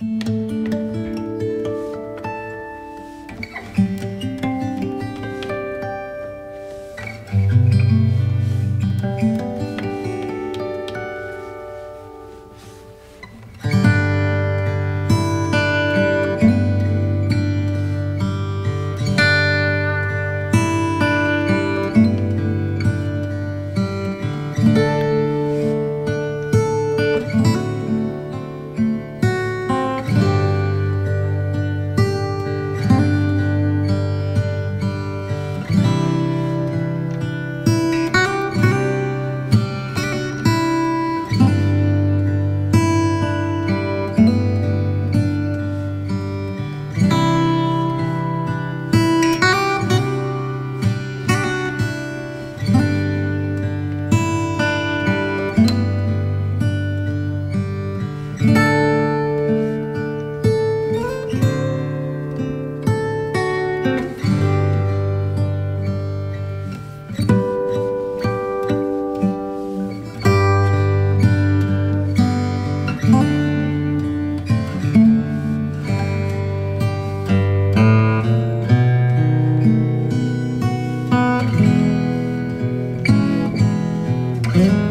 thank again.